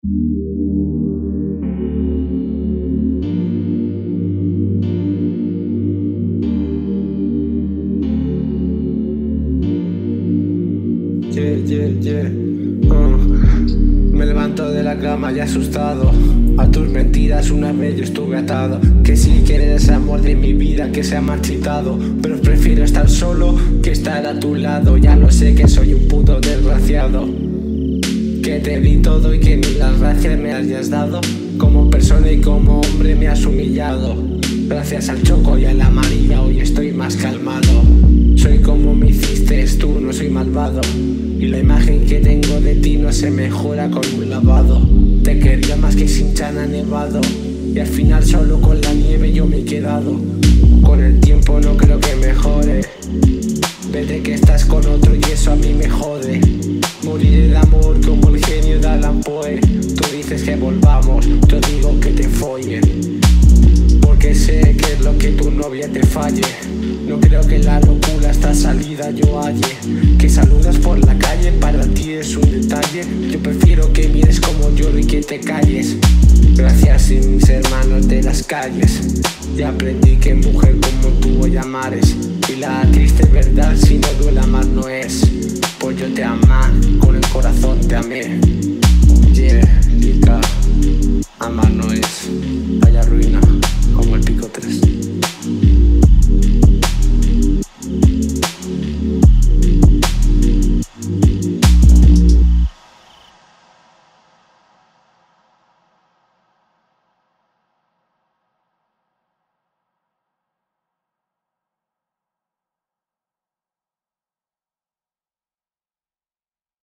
Yeah, yeah, yeah. Uh. Me levanto de la cama ya asustado. A tus mentiras una vez yo estuve atado. Que si quieres amor de mi vida que se ha marchitado. Pero prefiero estar solo que estar a tu lado. Ya lo sé que soy un puto desgraciado. Que te di todo y que ni las gracias me hayas dado. Como persona y como hombre me has humillado. Gracias al choco y a la María hoy estoy más calmado. Soy como me hiciste tú, no soy malvado. Y la imagen que tengo de ti no se mejora con un lavado. Te quería más que sin chana nevado. Y al final solo con la nieve yo me he quedado. Con el tiempo no creo que mejore. Vete que estás con otro No creo que la locura esta salida yo halle. Que saludas por la calle para ti es un detalle. Yo prefiero que mires como lloro y que te calles. Gracias y mis hermanos de las calles. Ya aprendí que mujer como tú voy a amares. Y la triste verdad si no duele amar no es. Pues yo te amar, con el corazón te amé. Yeah, amar no es.